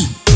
you.